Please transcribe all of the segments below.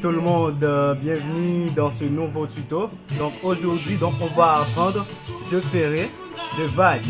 tout le monde, euh, bienvenue dans ce nouveau tuto. Donc aujourd'hui, donc on va apprendre je ferai de vague.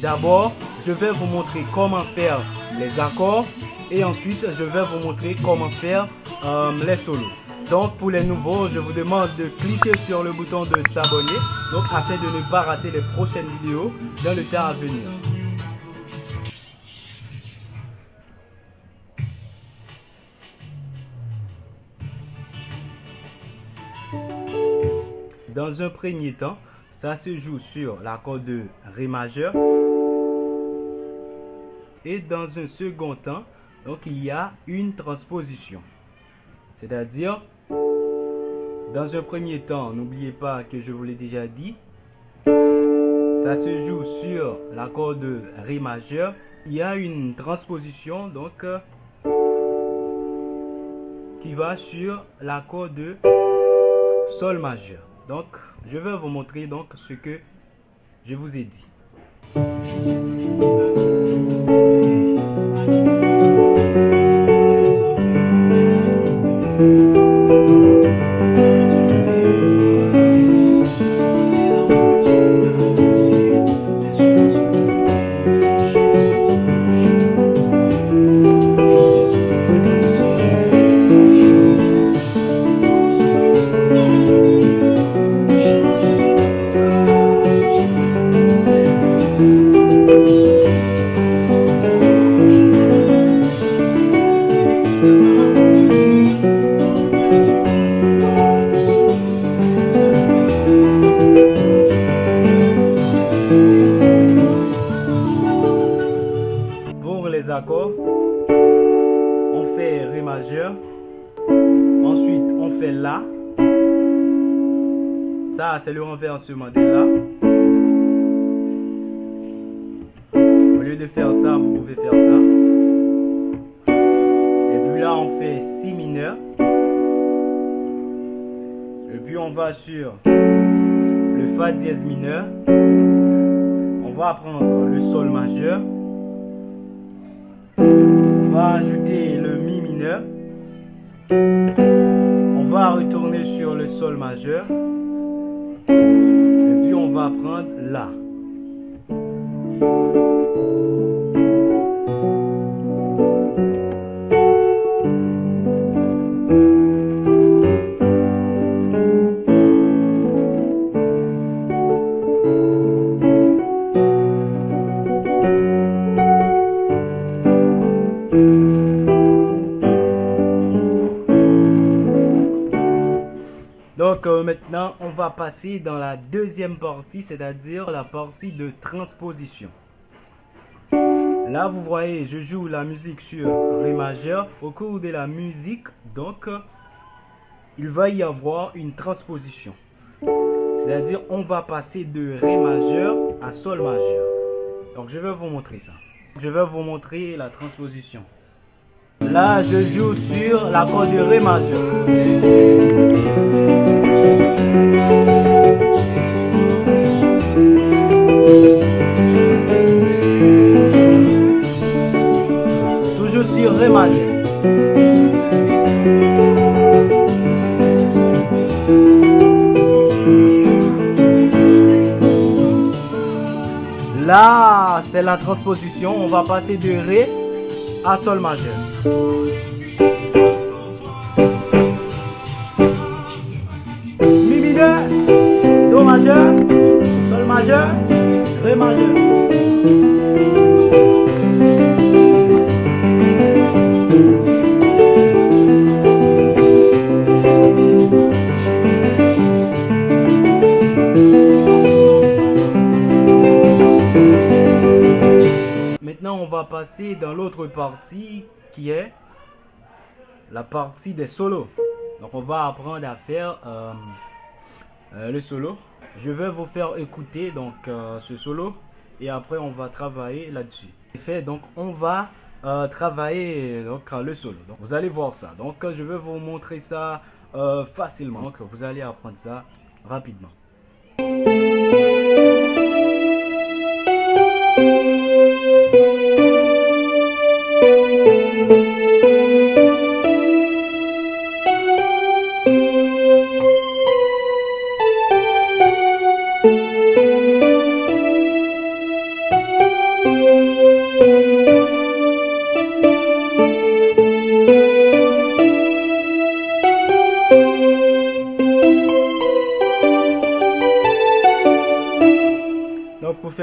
D'abord, je vais vous montrer comment faire les accords et ensuite je vais vous montrer comment faire euh, les solos. Donc pour les nouveaux, je vous demande de cliquer sur le bouton de s'abonner donc afin de ne pas rater les prochaines vidéos dans le temps à venir. Dans un premier temps, ça se joue sur l'accord de Ré majeur. Et dans un second temps, donc il y a une transposition. C'est-à-dire, dans un premier temps, n'oubliez pas que je vous l'ai déjà dit, ça se joue sur l'accord de Ré majeur. Il y a une transposition donc qui va sur l'accord de Sol majeur. Donc, je vais vous montrer donc ce que je vous ai dit. La. Ça, c'est le renversement de La. Au lieu de faire ça, vous pouvez faire ça. Et puis là, on fait Si mineur. Et puis on va sur le Fa dièse mineur. On va prendre le Sol majeur. On va ajouter le Mi mineur. On va retourner sur le Sol majeur. Et puis on va prendre La. Donc euh, maintenant, on va passer dans la deuxième partie, c'est-à-dire la partie de transposition. Là, vous voyez, je joue la musique sur Ré majeur. Au cours de la musique, donc, il va y avoir une transposition. C'est-à-dire, on va passer de Ré majeur à Sol majeur. Donc, je vais vous montrer ça. Je vais vous montrer la transposition. Là, je joue sur l'accord de Ré majeur. Toujours sur Ré majeur. Là, c'est la transposition. On va passer de Ré à Sol majeur. Mi mineur, Do majeur, Sol majeur, Ré majeur. Maintenant, on va passer dans l'autre partie qui est la partie des solos. Donc, on va apprendre à faire euh, euh, le solo. Je vais vous faire écouter donc euh, ce solo et après on va travailler là-dessus. Fait donc on va travailler donc le solo. Donc vous allez voir ça. Donc je vais vous montrer ça facilement. Donc vous allez apprendre ça rapidement.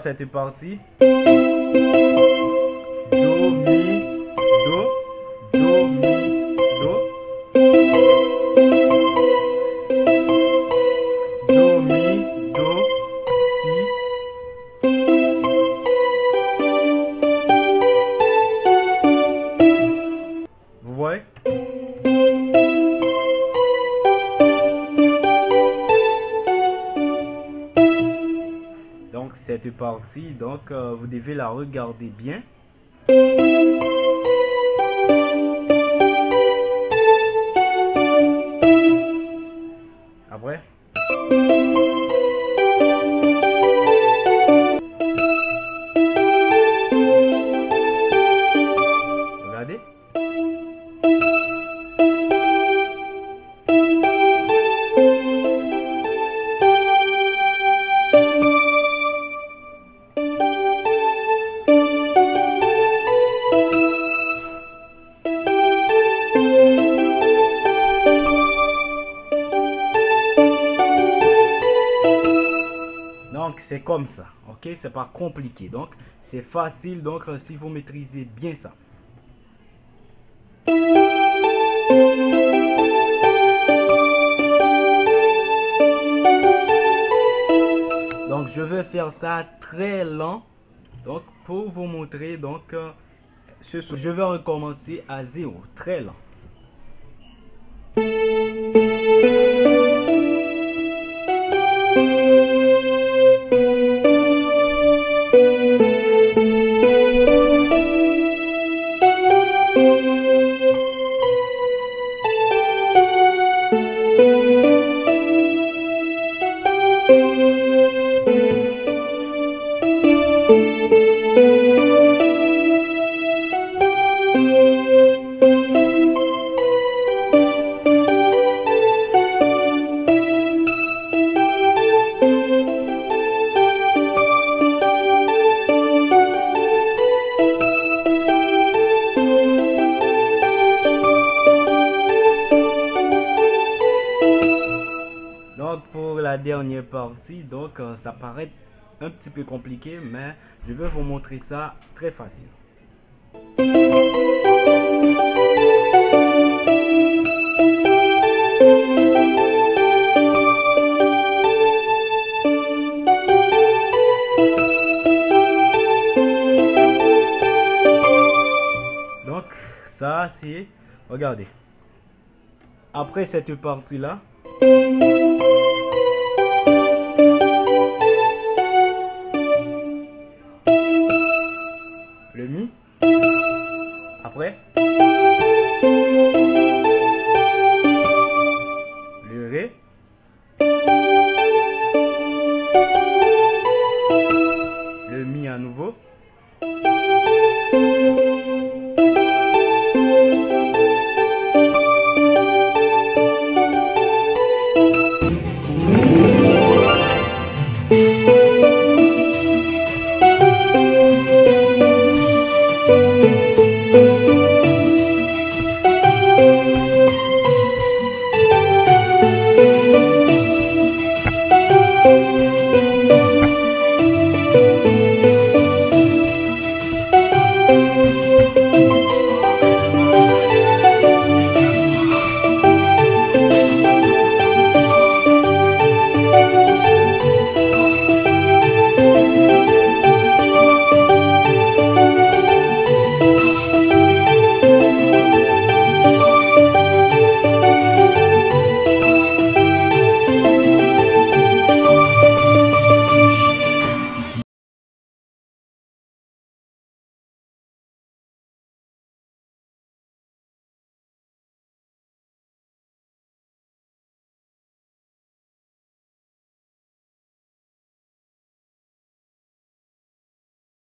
Cette partie. Cette partie, donc euh, vous devez la regarder bien. C'est comme ça, ok? C'est pas compliqué, donc c'est facile. Donc euh, si vous maîtrisez bien ça. Donc je vais faire ça très lent. Donc pour vous montrer donc euh, ce je vais recommencer à zéro, très lent. Donc euh, ça paraît un petit peu compliqué, mais je vais vous montrer ça très facile. Donc ça c'est, regardez. Après cette partie là, Re